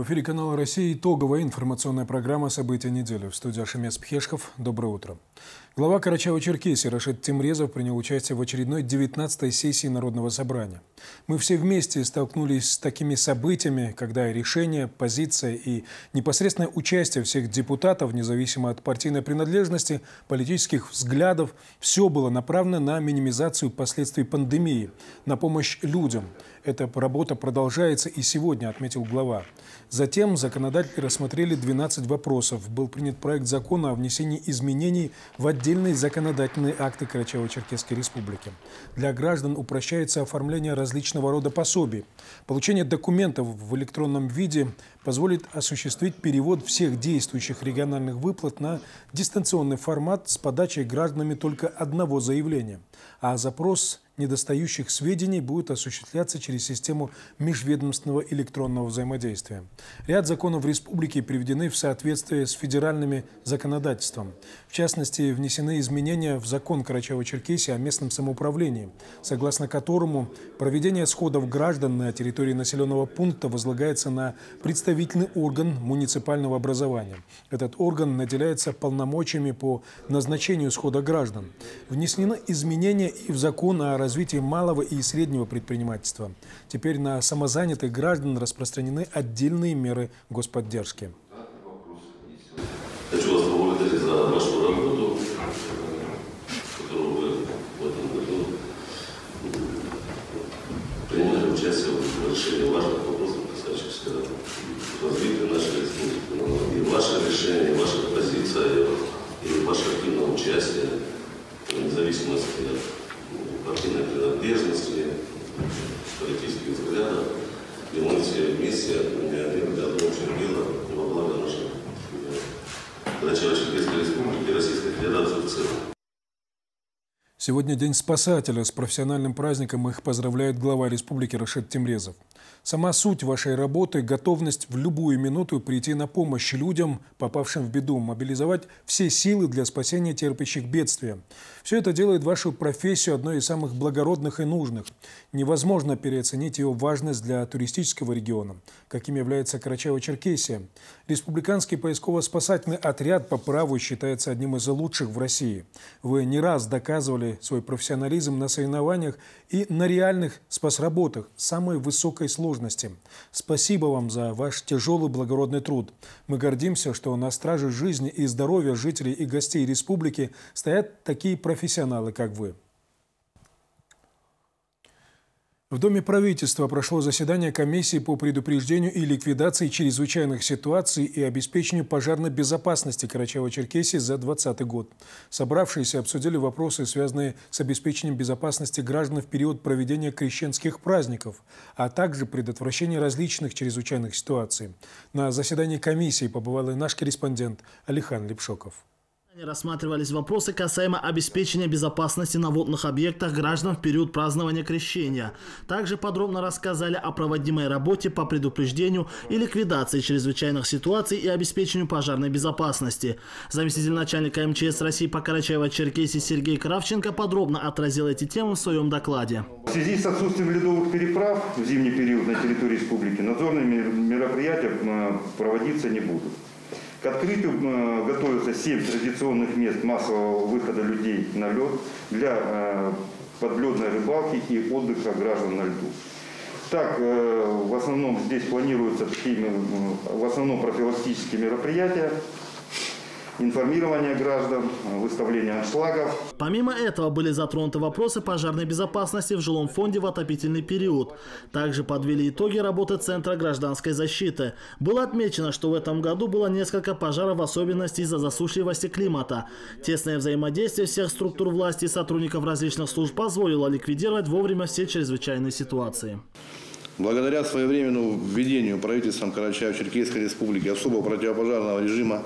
В эфире канала «Россия» итоговая информационная программа «События недели». В студии Ашемец Пхешков. Доброе утро. Глава Карачаева-Черкесии Рашид Тимрезов принял участие в очередной 19-й сессии Народного собрания. Мы все вместе столкнулись с такими событиями, когда решение, позиция и непосредственное участие всех депутатов, независимо от партийной принадлежности, политических взглядов, все было направлено на минимизацию последствий пандемии, на помощь людям. Эта работа продолжается и сегодня, отметил глава. Затем законодатели рассмотрели 12 вопросов. Был принят проект закона о внесении изменений в отдельные законодательные акты Карачаево-Черкесской Республики. Для граждан упрощается оформление различного рода пособий. Получение документов в электронном виде позволит осуществить перевод всех действующих региональных выплат на дистанционный формат с подачей гражданами только одного заявления. А запрос недостающих сведений будет осуществляться через систему межведомственного электронного взаимодействия. Ряд законов республики приведены в соответствие с федеральными законодательством. В частности, внесены изменения в закон Карачаево-Черкесии о местном самоуправлении, согласно которому проведение сходов граждан на территории населенного пункта возлагается на представительный орган муниципального образования. Этот орган наделяется полномочиями по назначению схода граждан. Внесены изменения и в закон о развитии малого и среднего предпринимательства. Теперь на самозанятых граждан распространены отдельные меры господдержки. Хочу вас поблагодарить за вашу работу, которую вы в этом году принимали участие в решении важных вопросов, касающихся развития нашей республики. И ваше решение, ваша позиция, и ваше активное участие, вне зависимости от партийной принадлежности, политических взглядов, и мы все вместе делали одно общее дело во благо нашей Карачаево-Черкесской Республики и Российской Федерации в целом. Сегодня День спасателя. С профессиональным праздником их поздравляет глава республики Рашид Тимрезов. Сама суть вашей работы – готовность в любую минуту прийти на помощь людям, попавшим в беду, мобилизовать все силы для спасения терпящих бедствия. Все это делает вашу профессию одной из самых благородных и нужных. Невозможно переоценить ее важность для туристического региона, каким является Карачаево-Черкесия. Республиканский поисково-спасательный отряд по праву считается одним из лучших в России. Вы не раз доказывали свой профессионализм на соревнованиях и на реальных спасработах самой высокой сложности. Спасибо вам за ваш тяжелый благородный труд. Мы гордимся, что на страже жизни и здоровья жителей и гостей республики стоят такие профессионалы, как вы. В Доме правительства прошло заседание комиссии по предупреждению и ликвидации чрезвычайных ситуаций и обеспечению пожарной безопасности Карачаево-Черкесии за 2020 год. Собравшиеся обсудили вопросы, связанные с обеспечением безопасности граждан в период проведения крещенских праздников, а также предотвращение различных чрезвычайных ситуаций. На заседании комиссии побывал и наш корреспондент Алихан Лепшоков. Рассматривались вопросы касаемо обеспечения безопасности на водных объектах граждан в период празднования крещения. Также подробно рассказали о проводимой работе по предупреждению и ликвидации чрезвычайных ситуаций и обеспечению пожарной безопасности. Заместитель начальника МЧС России по Карачаево-Черкесии Сергей Кравченко подробно отразил эти темы в своем докладе. В связи с отсутствием ледовых переправ в зимний период на территории республики надзорные мероприятия э, проводиться не будут. К открытию э, готовятся 7 традиционных мест массового выхода людей на лед для э, подледной рыбалки и отдыха граждан на льду. Так, э, в основном здесь планируются такие, в основном профилактические мероприятия, информирование граждан, выставление аншлагов. Помимо этого были затронуты вопросы пожарной безопасности в жилом фонде в отопительный период. Также подвели итоги работы Центра гражданской защиты. Было отмечено, что в этом году было несколько пожаров, в особенности из-за засушливости климата. Тесное взаимодействие всех структур власти и сотрудников различных служб позволило ликвидировать вовремя все чрезвычайные ситуации. Благодаря своевременному введению правительством Карачаево-Черкесской Республики особого противопожарного режима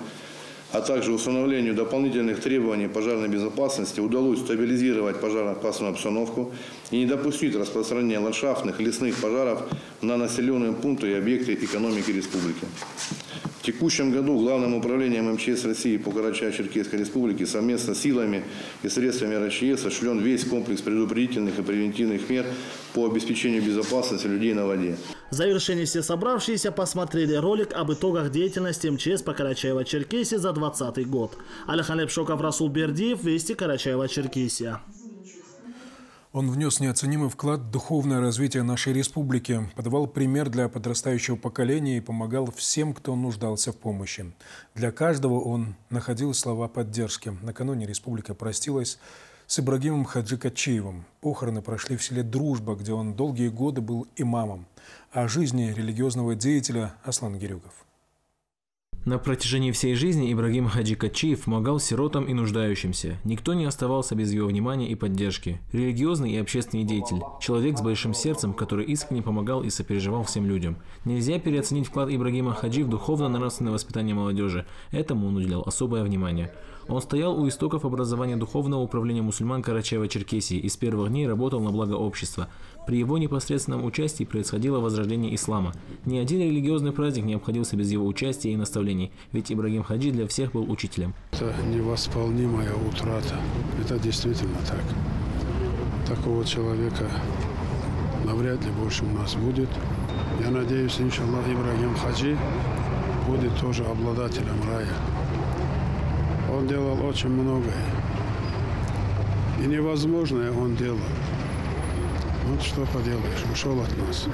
а также установлению дополнительных требований пожарной безопасности удалось стабилизировать пожаро-опасную обстановку и не допустить распространения ландшафтных лесных пожаров на населенные пункты и объекты экономики республики. В текущем году Главным управлением МЧС России по Карачаево-Черкесской Республике совместно с силами и средствами РЧС осуществлен весь комплекс предупредительных и превентивных мер по обеспечению безопасности людей на воде. В завершении все собравшиеся посмотрели ролик об итогах деятельности МЧС по Карачаево-Черкесии за 2020 год. Алихан Лепшоков, Расул Бердиев, Вести Карачаево-Черкесия. Он внес неоценимый вклад в духовное развитие нашей республики, подавал пример для подрастающего поколения и помогал всем, кто нуждался в помощи. Для каждого он находил слова поддержки. Накануне республика простилась с Ибрагимом Хаджи Качиевым. Похороны прошли в селе Дружба, где он долгие годы был имамом. О жизни религиозного деятеля Аслан Гирюков. На протяжении всей жизни Ибрагим Хаджи Качиев помогал сиротам и нуждающимся. Никто не оставался без его внимания и поддержки. Религиозный и общественный деятель. Человек с большим сердцем, который искренне помогал и сопереживал всем людям. Нельзя переоценить вклад Ибрагима Хаджи в духовно-нравственное воспитание молодежи. Этому он уделял особое внимание. Он стоял у истоков образования Духовного управления мусульман Карачаева-Черкесии и с первых дней работал на благо общества. При его непосредственном участии происходило возрождение ислама. Ни один религиозный праздник не обходился без его участия и наставлений, ведь Ибрагим Хаджи для всех был учителем. Это невосполнимая утрата. Это действительно так. Такого человека навряд ли больше у нас будет. Я надеюсь, иншаллах, Ибрагим Хаджи будет тоже обладателем рая. Он делал очень многое. И невозможное он делал. Вот что поделаешь, ушел от нас.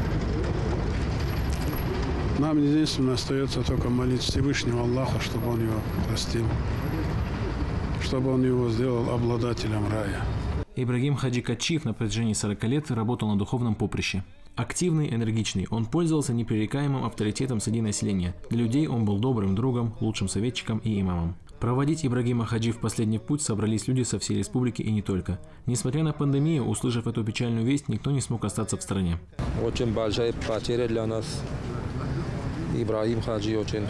Нам единственное остается только молить Всевышнего Аллаха, чтобы он его простил, чтобы он его сделал обладателем рая. Ибрагим Хаджи Качиев на протяжении 40 лет работал на духовном поприще. Активный, энергичный, он пользовался непререкаемым авторитетом среди населения. Для людей он был добрым другом, лучшим советчиком и имамом. Проводить Ибрагима Хаджи в последний путь собрались люди со всей республики и не только. Несмотря на пандемию, услышав эту печальную весть, никто не смог остаться в стране. Очень большая потеря для нас. Ибрагим Хаджи очень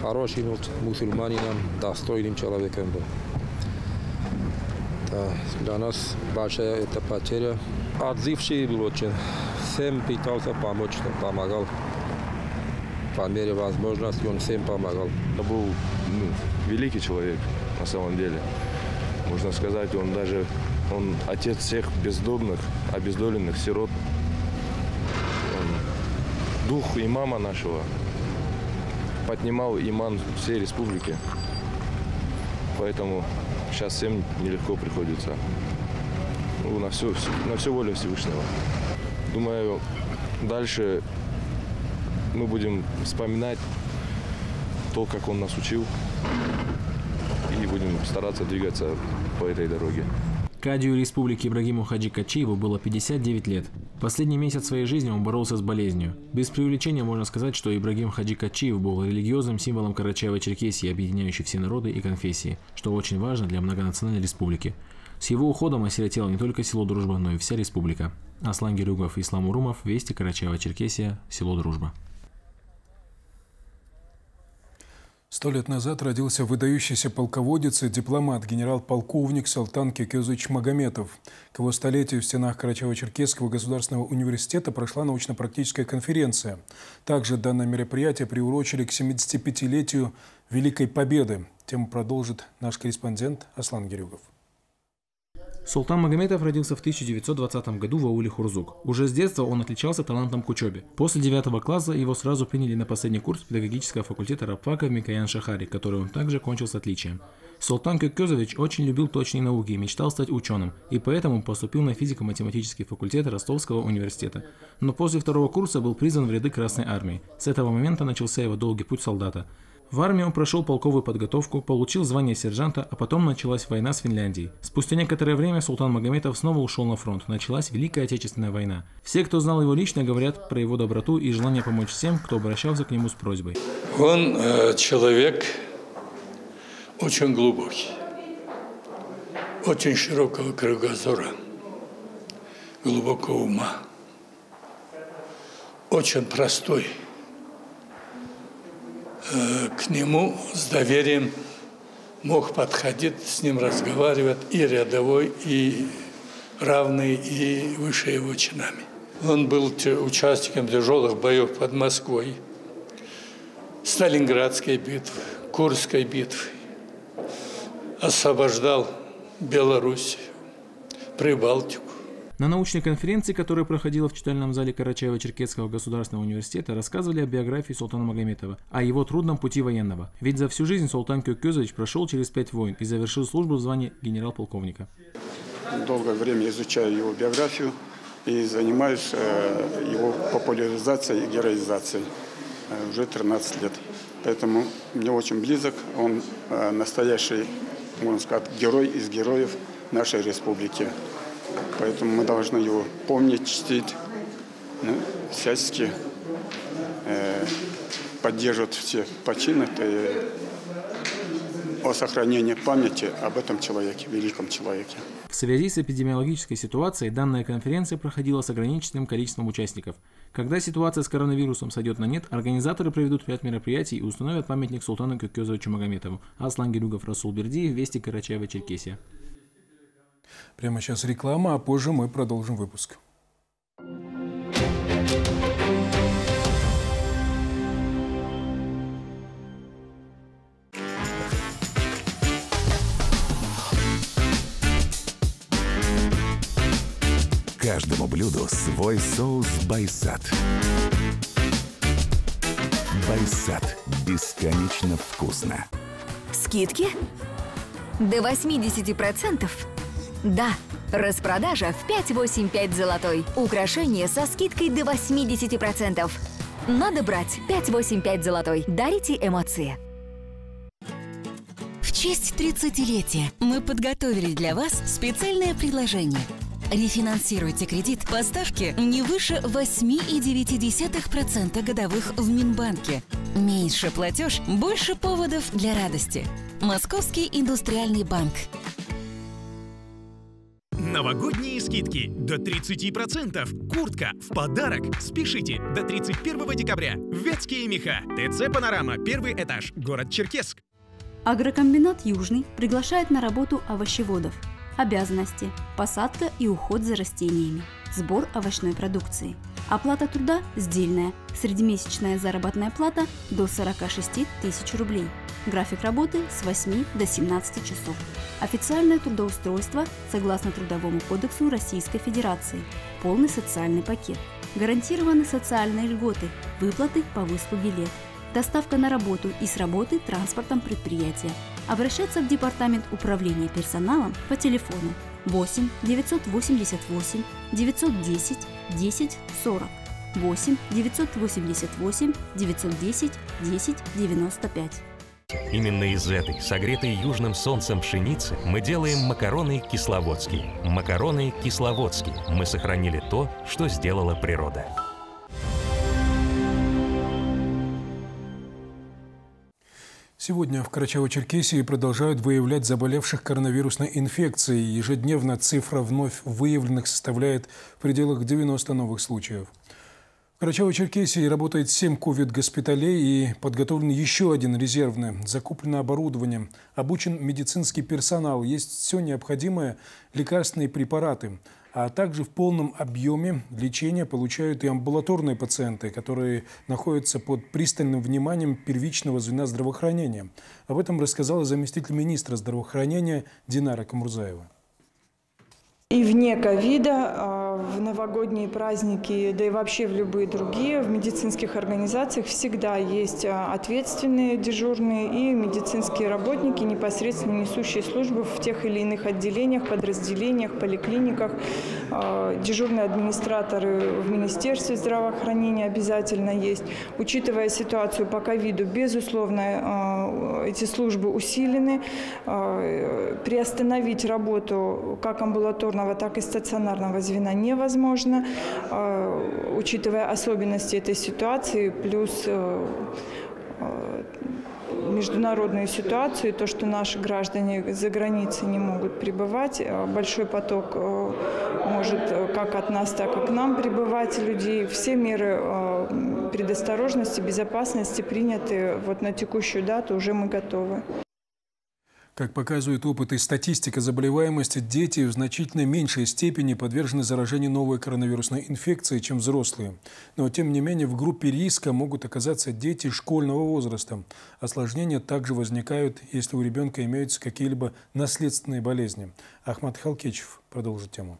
хорошим мусульманином, достойным человеком был. Да, для нас большая эта потеря. Отзывчивый был очень. Всем пытался помочь, помогал. По мере возможности он всем помогал. Это был ну, великий человек на самом деле. Можно сказать, он даже он отец всех бездомных, обездоленных, сирот. Он дух имама нашего поднимал иман всей республики. Поэтому сейчас всем нелегко приходится. Ну, на все, на все волю Всевышнего. Думаю, дальше мы будем вспоминать то, как он нас учил, и будем стараться двигаться по этой дороге. Кадию Республики Ибрагиму Хаджи Качиеву было 59 лет. Последний месяц своей жизни он боролся с болезнью. Без преувеличения можно сказать, что Ибрагим Хаджи Качиев был религиозным символом Карачаева-Черкесии, объединяющий все народы и конфессии, что очень важно для многонациональной республики. С его уходом осиротело не только село Дружба, но и вся республика. Аслан Герюгов, Ислам Урумов, Вести, Карачаева-Черкесия, село Дружба. Сто лет назад родился выдающийся полководец и дипломат, генерал-полковник Салтан Кекезович Магометов. К его столетию в стенах Карачаево-Черкесского государственного университета прошла научно-практическая конференция. Также данное мероприятие приурочили к 75-летию Великой Победы. Тему продолжит наш корреспондент Аслан Герюгов. Султан Магометов родился в 1920 году в ауле Хурзук. Уже с детства он отличался талантом к учебе. После 9 класса его сразу приняли на последний курс педагогического факультета Рабфака в Микоян Шахари, который он также кончил с отличием. Султан Кюкёзович очень любил точные науки и мечтал стать ученым, и поэтому поступил на физико-математический факультет Ростовского университета. Но после второго курса был призван в ряды Красной Армии. С этого момента начался его долгий путь солдата. В армии он прошел полковую подготовку, получил звание сержанта, а потом началась война с Финляндией. Спустя некоторое время Султан Магометов снова ушел на фронт. Началась Великая Отечественная война. Все, кто знал его лично, говорят про его доброту и желание помочь всем, кто обращался к нему с просьбой. Он э, человек очень глубокий, очень широкого кругозора, глубокого ума, очень простой – к нему с доверием мог подходить, с ним разговаривать и рядовой, и равный, и выше его чинами. Он был участником тяжелых боев под Москвой. Сталинградской битвы, Курской битвы. Освобождал Белоруссию, Прибалтику. На научной конференции, которая проходила в читальном зале Карачаево-Черкесского государственного университета, рассказывали о биографии Султана Магометова, о его трудном пути военного. Ведь за всю жизнь Султан Кюкюзович прошел через пять войн и завершил службу в звании генерал-полковника. Долгое время изучаю его биографию и занимаюсь э, его популяризацией и героизацией э, уже 13 лет. Поэтому мне очень близок, он э, настоящий, можно сказать, герой из героев нашей республики. Поэтому мы должны его помнить, чтить, ну, всячески э, поддерживать все почины и о сохранении памяти об этом человеке, великом человеке. В связи с эпидемиологической ситуацией данная конференция проходила с ограниченным количеством участников. Когда ситуация с коронавирусом сойдет на нет, организаторы проведут ряд мероприятий и установят памятник Султану Кюкёзовичу Магометову. Аслан Герюгов, Расул Бердиев, Вести Карачаева, Черкесия. Прямо сейчас реклама, а позже мы продолжим выпуск. Каждому блюду свой соус байсат. Байсат. Бесконечно вкусно. Скидки? До 80%? Да, распродажа в 585 золотой. Украшения со скидкой до 80%. Надо брать 585 золотой. Дарите эмоции. В честь 30-летия мы подготовили для вас специальное предложение. Рефинансируйте кредит по ставке не выше 8,9% годовых в Минбанке. Меньше платеж, больше поводов для радости. Московский индустриальный банк. Новогодние скидки до 30%. Куртка в подарок. Спешите до 31 декабря. Вятские меха. ТЦ «Панорама». Первый этаж. Город Черкесск. Агрокомбинат «Южный» приглашает на работу овощеводов. Обязанности – посадка и уход за растениями, сбор овощной продукции. Оплата труда – сдельная, среднемесячная заработная плата – до 46 тысяч рублей. График работы с 8 до 17 часов. Официальное трудоустройство согласно Трудовому кодексу Российской Федерации. Полный социальный пакет. Гарантированы социальные льготы, выплаты по выслуге лет. Доставка на работу и с работы транспортом предприятия. Обращаться в Департамент управления персоналом по телефону 8 988 910 10 40 8 988 910 10 95. Именно из этой, согретой южным солнцем пшеницы, мы делаем макароны кисловодские. Макароны кисловодские. Мы сохранили то, что сделала природа. Сегодня в Карачаево-Черкесии продолжают выявлять заболевших коронавирусной инфекцией. Ежедневно цифра вновь выявленных составляет в пределах 90 новых случаев. В Карачаево-Черкесии работает 7 ковид-госпиталей и подготовлен еще один резервный. Закуплено оборудование, обучен медицинский персонал, есть все необходимое, лекарственные препараты – а также в полном объеме лечения получают и амбулаторные пациенты, которые находятся под пристальным вниманием первичного звена здравоохранения. Об этом рассказала заместитель министра здравоохранения Динара Камурзаева. И вне ковида, а, в новогодние праздники, да и вообще в любые другие, в медицинских организациях всегда есть а, ответственные дежурные и медицинские работники, непосредственно несущие службы в тех или иных отделениях, подразделениях, поликлиниках. А, дежурные администраторы в Министерстве здравоохранения обязательно есть. Учитывая ситуацию по ковиду, безусловно, эти службы усилены. Приостановить работу как амбулаторного так и стационарного звена невозможно, а, учитывая особенности этой ситуации, плюс э, э, международную ситуацию, то, что наши граждане за границей не могут пребывать. Э, большой поток может как от нас, так и к нам прибывать людей. Все меры предосторожности, безопасности приняты. Вот на текущую дату уже мы готовы. Как показывает опыт и статистика заболеваемости, дети в значительно меньшей степени подвержены заражению новой коронавирусной инфекцией, чем взрослые. Но, тем не менее, в группе риска могут оказаться дети школьного возраста. Осложнения также возникают, если у ребенка имеются какие-либо наследственные болезни. Ахмад Халкечев продолжит тему.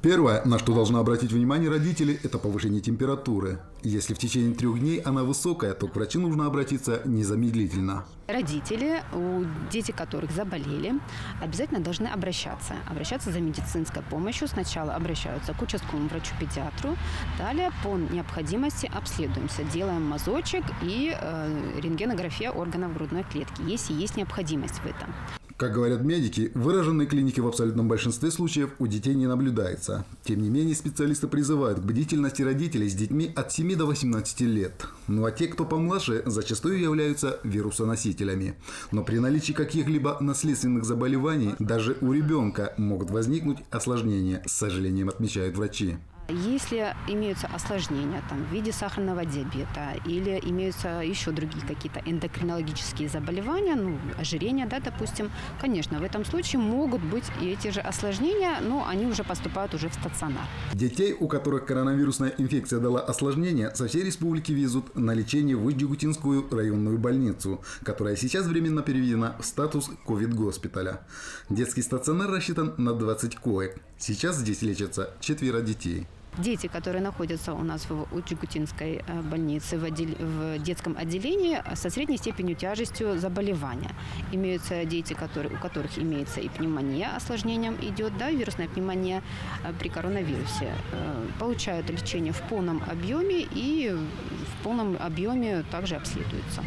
Первое, на что должны обратить внимание родители, это повышение температуры. Если в течение трех дней она высокая, то к врачу нужно обратиться незамедлительно. Родители, у дети которых заболели, обязательно должны обращаться. Обращаться за медицинской помощью. Сначала обращаются к участковому врачу-педиатру. Далее по необходимости обследуемся. Делаем мазочек и э, рентгенография органов грудной клетки, если есть необходимость в этом. Как говорят медики, выраженной клиники в абсолютном большинстве случаев у детей не наблюдается. Тем не менее, специалисты призывают к бдительности родителей с детьми от 7 до 18 лет. Ну а те, кто помладше, зачастую являются вирусоносителями. Но при наличии каких-либо наследственных заболеваний даже у ребенка могут возникнуть осложнения, с сожалением отмечают врачи. Если имеются осложнения там, в виде сахарного диабета или имеются еще другие какие-то эндокринологические заболевания, ну, ожирение, да, допустим, конечно, в этом случае могут быть и эти же осложнения, но они уже поступают уже в стационар. Детей, у которых коронавирусная инфекция дала осложнения, со всей республики везут на лечение в Иджигутинскую районную больницу, которая сейчас временно переведена в статус ковид-госпиталя. Детский стационар рассчитан на 20 коек. Сейчас здесь лечатся четверо детей. Дети, которые находятся у нас в Уджигутинской э, больнице в, отдел... в детском отделении со средней степенью тяжестью заболевания. Имеются дети, которые, у которых имеется и пневмония, осложнением идет, да, вирусная пневмония э, при коронавирусе. Э, получают лечение в полном объеме и в полном объеме также обследуются.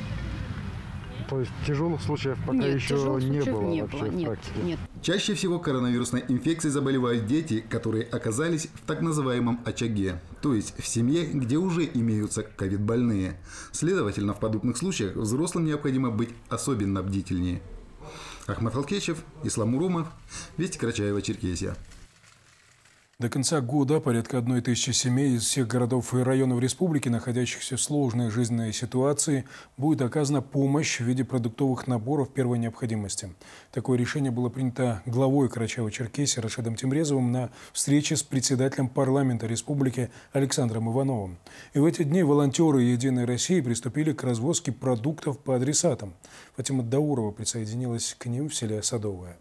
То есть тяжелых случаев пока нет, еще не было не вообще было, в нет, практике? Нет. Чаще всего коронавирусной инфекцией заболевают дети, которые оказались в так называемом очаге, то есть в семье, где уже имеются ковид-больные. Следовательно, в подобных случаях взрослым необходимо быть особенно бдительнее. Ахмад Халкечев, Ислам Урумов, Вести Карачаева, Черкесия. До конца года порядка одной тысячи семей из всех городов и районов республики, находящихся в сложной жизненной ситуации, будет оказана помощь в виде продуктовых наборов первой необходимости. Такое решение было принято главой Карачаева-Черкесии Рашидом Тимрезовым на встрече с председателем парламента республики Александром Ивановым. И в эти дни волонтеры «Единой России» приступили к развозке продуктов по адресатам. Фатима Даурова присоединилась к ним в селе Садовое.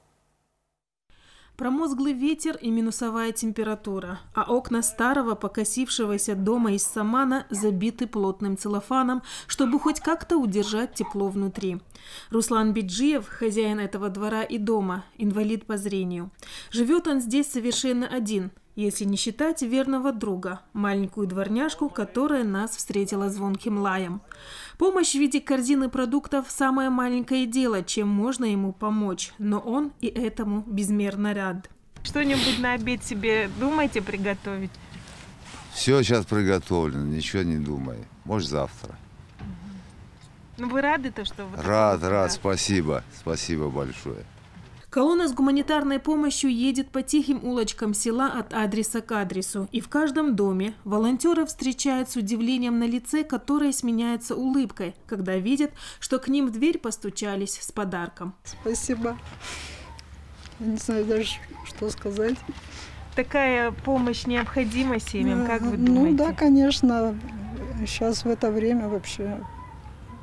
Промозглый ветер и минусовая температура, а окна старого покосившегося дома из самана забиты плотным целлофаном, чтобы хоть как-то удержать тепло внутри. Руслан Биджиев, хозяин этого двора и дома, инвалид по зрению. Живет он здесь совершенно один, если не считать верного друга, маленькую дворняжку, которая нас встретила звонким лаем. Помощь в виде корзины продуктов – самое маленькое дело, чем можно ему помочь, но он и этому безмерно рад. Что-нибудь на обед себе думаете приготовить? Все сейчас приготовлено, ничего не думай. Может, завтра. Ну вы рады-то, что... Вот рад, рад, спасибо. Спасибо большое. Колонна с гуманитарной помощью едет по тихим улочкам села от адреса к адресу. И в каждом доме волонтеры встречают с удивлением на лице, которое сменяется улыбкой, когда видят, что к ним в дверь постучались с подарком. Спасибо. Я не знаю даже, что сказать. Такая помощь необходима семьям, как вы ну, думаете? Ну да, конечно. Сейчас в это время вообще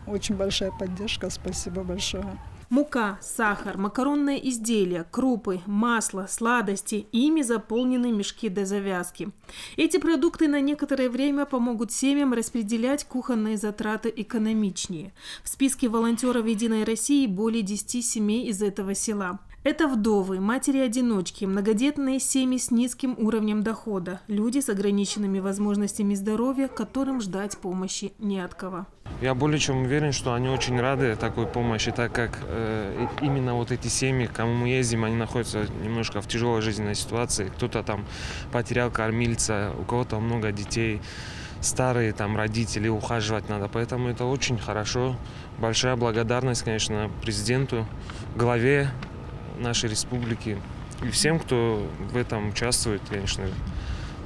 очень большая поддержка. Спасибо большое. Мука, сахар, макаронные изделия, крупы, масло, сладости. Ими заполнены мешки до завязки. Эти продукты на некоторое время помогут семьям распределять кухонные затраты экономичнее. В списке волонтеров «Единой России» более 10 семей из этого села. Это вдовы, матери-одиночки, многодетные семьи с низким уровнем дохода, люди с ограниченными возможностями здоровья, которым ждать помощи не от кого. Я более чем уверен, что они очень рады такой помощи, так как э, именно вот эти семьи, к кому мы ездим, они находятся немножко в тяжелой жизненной ситуации. Кто-то там потерял кормильца, у кого-то много детей, старые там родители, ухаживать надо. Поэтому это очень хорошо. Большая благодарность, конечно, президенту, главе нашей республики и всем, кто в этом участвует, конечно,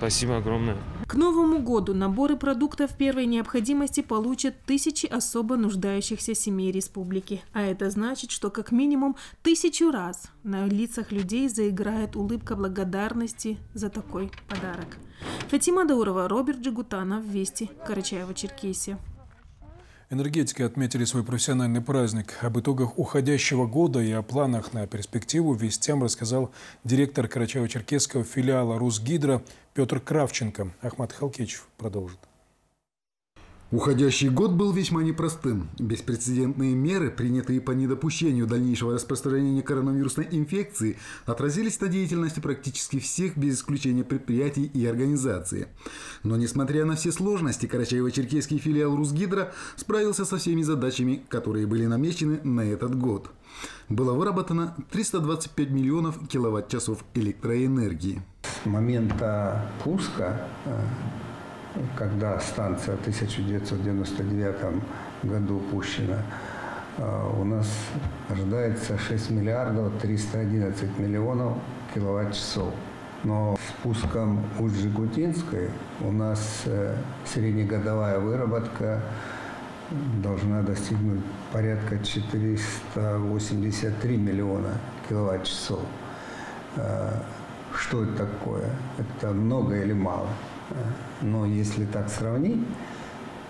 Спасибо огромное. К Новому году наборы продуктов первой необходимости получат тысячи особо нуждающихся семей республики. А это значит, что как минимум тысячу раз на лицах людей заиграет улыбка благодарности за такой подарок. Фатима Даурова, Роберт Джигутанов, Вести, Карачаева-Черкесия. Энергетики отметили свой профессиональный праздник. Об итогах уходящего года и о планах на перспективу вестям рассказал директор Карачаево-Черкесского филиала «Русгидро» Петр Кравченко. Ахмат Халкевич продолжит. Уходящий год был весьма непростым. Беспрецедентные меры, принятые по недопущению дальнейшего распространения коронавирусной инфекции, отразились на деятельности практически всех без исключения предприятий и организаций. Но несмотря на все сложности, Карачаево-Черкесский филиал Русгидро справился со всеми задачами, которые были намечены на этот год. Было выработано 325 миллионов киловатт-часов электроэнергии. С момента пуска э, когда станция в 1999 году пущена, э, у нас ожидается 6 миллиардов 311 миллионов киловатт-часов. Но с пуском Усть-Жигутинской у нас э, среднегодовая выработка должна достигнуть порядка 483 миллиона киловатт-часов. Э, что это такое? Это много или мало? Но если так сравнить,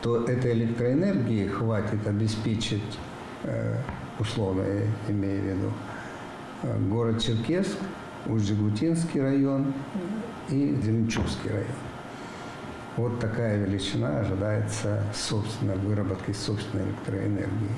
то этой электроэнергии хватит обеспечить, э, условно я имею в виду, э, город Черкесск, Усть-Жигутинский район и Зеленчугский район. Вот такая величина ожидается собственной выработки собственной электроэнергии.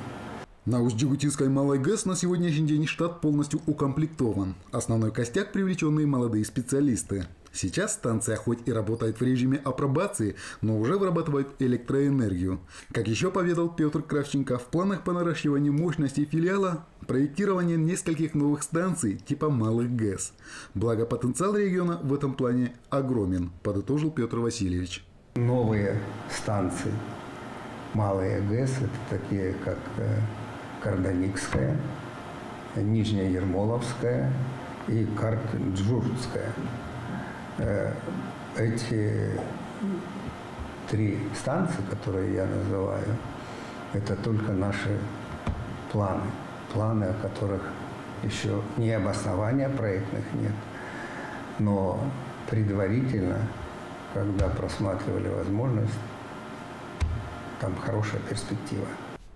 На Усть-Джигутинской Малой ГЭС на сегодняшний день штат полностью укомплектован. Основной костяк – привлеченные молодые специалисты. Сейчас станция хоть и работает в режиме апробации, но уже вырабатывает электроэнергию. Как еще поведал Петр Кравченко, в планах по наращиванию мощности филиала проектирование нескольких новых станций типа малых ГЭС. Благо потенциал региона в этом плане огромен, подытожил Петр Васильевич. Новые станции, малые ГЭС, это такие как э, Карданикская, Нижняя Ермоловская и Карт-Джурская. Э, эти три станции, которые я называю, это только наши планы. Планы, о которых еще не обоснования проектных нет, но предварительно, когда просматривали возможность, там хорошая перспектива.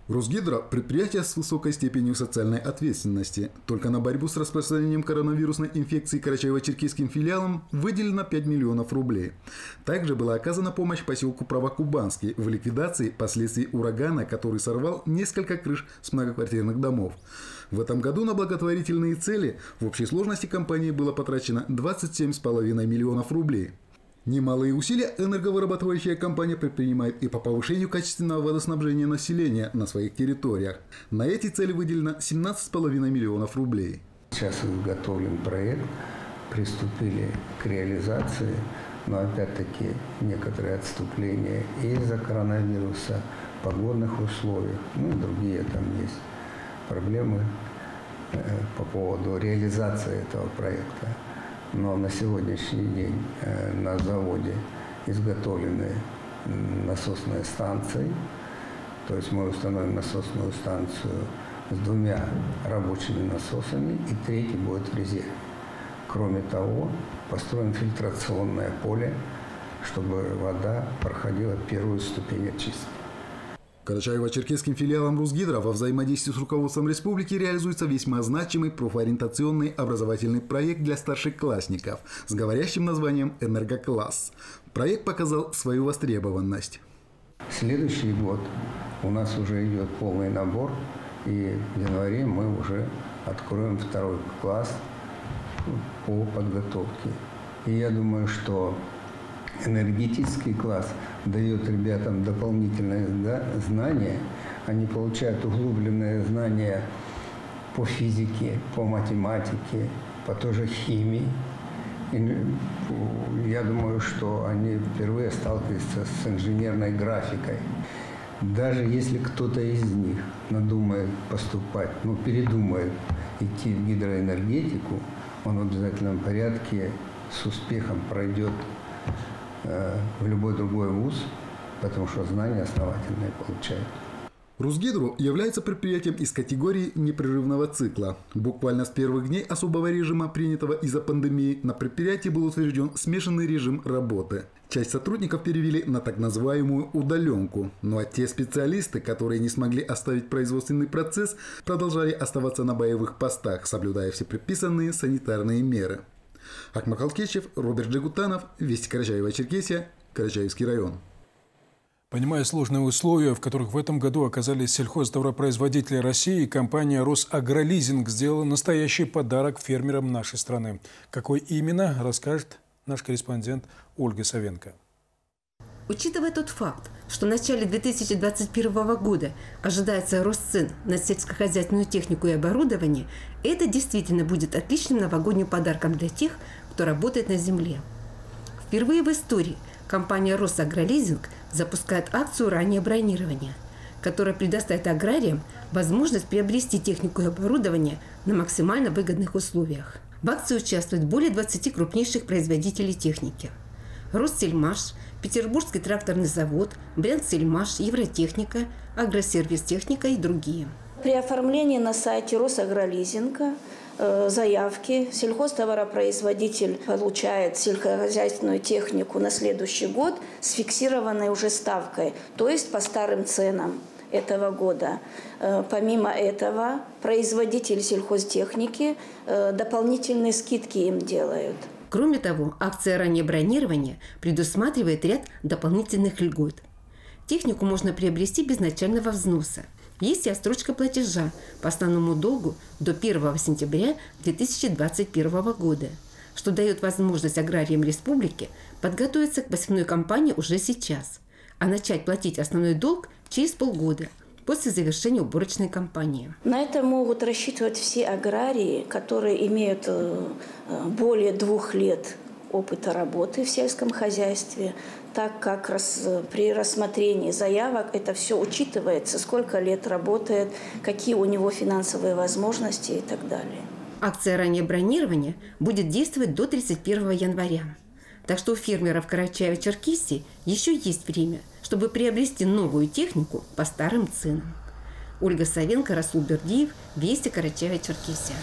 Росгидро – предприятие с высокой степенью социальной ответственности. Только на борьбу с распространением коронавирусной инфекции Карачаево-Черкесским филиалом выделено 5 миллионов рублей. Также была оказана помощь поселку Правокубанский в ликвидации последствий урагана, который сорвал несколько крыш с многоквартирных домов. В этом году на благотворительные цели в общей сложности компании было потрачено 27,5 миллионов рублей. Немалые усилия энерговырабатывающая компания предпринимает и по повышению качественного водоснабжения населения на своих территориях. На эти цели выделено 17,5 миллионов рублей. Сейчас изготовлен проект, приступили к реализации, но опять-таки некоторые отступления из-за коронавируса, погодных условиях, ну и другие там есть проблемы э, по поводу реализации этого проекта но на сегодняшний день э, на заводе изготовлены насосные станции, то есть мы установим насосную станцию с двумя рабочими насосами, и третий будет в резерве. Кроме того, построим фильтрационное поле, чтобы вода проходила первую ступень очистки. Карачаево-Черкесским филиалом Русгидро во взаимодействии с руководством республики реализуется весьма значимый профориентационный образовательный проект для старшеклассников с говорящим названием «Энергокласс». Проект показал свою востребованность. Следующий год у нас уже идет полный набор, и в январе мы уже откроем второй класс по подготовке. И я думаю, что энергетический класс дает ребятам дополнительные да, знания. Они получают углубленные знания по физике, по математике, по тоже химии. И я думаю, что они впервые сталкиваются с инженерной графикой. Даже если кто-то из них надумает поступать, ну, передумает идти в гидроэнергетику, он в обязательном порядке с успехом пройдет в любой другой вуз, потому что знания основательные получают. Русгидро является предприятием из категории непрерывного цикла. Буквально с первых дней особого режима, принятого из-за пандемии, на предприятии был утвержден смешанный режим работы. Часть сотрудников перевели на так называемую удаленку. Ну а те специалисты, которые не смогли оставить производственный процесс, продолжали оставаться на боевых постах, соблюдая все предписанные санитарные меры. Акмар Халкечев, Роберт Джигутанов, Вести Карачаева-Черкесия, Карачаевский район. Понимая сложные условия, в которых в этом году оказались сельхозтоваропроизводители России, компания «Росагролизинг» сделала настоящий подарок фермерам нашей страны. Какой именно, расскажет наш корреспондент Ольга Савенко. Учитывая тот факт, что в начале 2021 года ожидается рост цен на сельскохозяйственную технику и оборудование, это действительно будет отличным новогодним подарком для тех, кто работает на земле. Впервые в истории компания «Росагролизинг» запускает акцию раннее бронирования, которая предоставит аграриям возможность приобрести технику и оборудование на максимально выгодных условиях. В акции участвуют более 20 крупнейших производителей техники. Россельмаш, Петербургский тракторный завод, Брянсельмаш, Евротехника, Агросервис Техника и другие. При оформлении на сайте Росагролизинга Э, заявки. Сельхозтоваропроизводитель получает сельскохозяйственную технику на следующий год с фиксированной уже ставкой, то есть по старым ценам этого года. Э, помимо этого, производитель сельхозтехники э, дополнительные скидки им делают. Кроме того, акция раннее бронирования предусматривает ряд дополнительных льгот. Технику можно приобрести без начального взноса – есть и отсрочка платежа по основному долгу до 1 сентября 2021 года, что дает возможность аграриям республики подготовиться к посевной кампании уже сейчас, а начать платить основной долг через полгода после завершения уборочной кампании. На это могут рассчитывать все аграрии, которые имеют э, э, более двух лет опыта работы в сельском хозяйстве, так как рас, при рассмотрении заявок это все учитывается, сколько лет работает, какие у него финансовые возможности и так далее. Акция раннее бронирования будет действовать до 31 января. Так что у фермеров Карачаева-Черкесии еще есть время, чтобы приобрести новую технику по старым ценам. Ольга Савенко, Расул Бердиев, Вести Карачаева-Черкесия.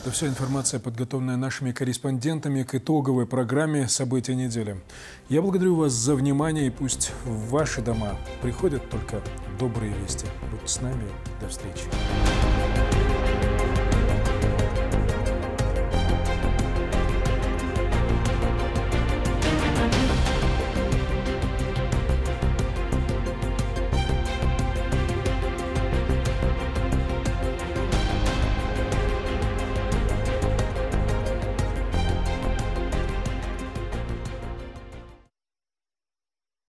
Это вся информация, подготовленная нашими корреспондентами к итоговой программе «События недели». Я благодарю вас за внимание и пусть в ваши дома приходят только добрые вести. Будьте с нами. До встречи.